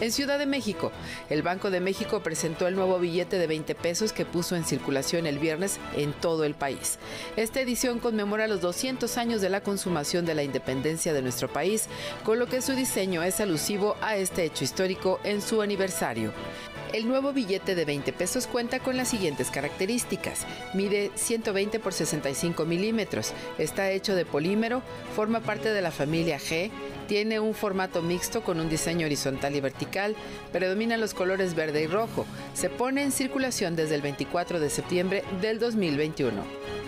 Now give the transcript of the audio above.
En Ciudad de México, el Banco de México presentó el nuevo billete de 20 pesos que puso en circulación el viernes en todo el país. Esta edición conmemora los 200 años de la consumación de la independencia de nuestro país, con lo que su diseño es alusivo a este hecho histórico en su aniversario. El nuevo billete de 20 pesos cuenta con las siguientes características. Mide 120 por 65 milímetros, está hecho de polímero, forma parte de la familia G, tiene un formato mixto con un diseño horizontal y vertical, predominan los colores verde y rojo, se pone en circulación desde el 24 de septiembre del 2021.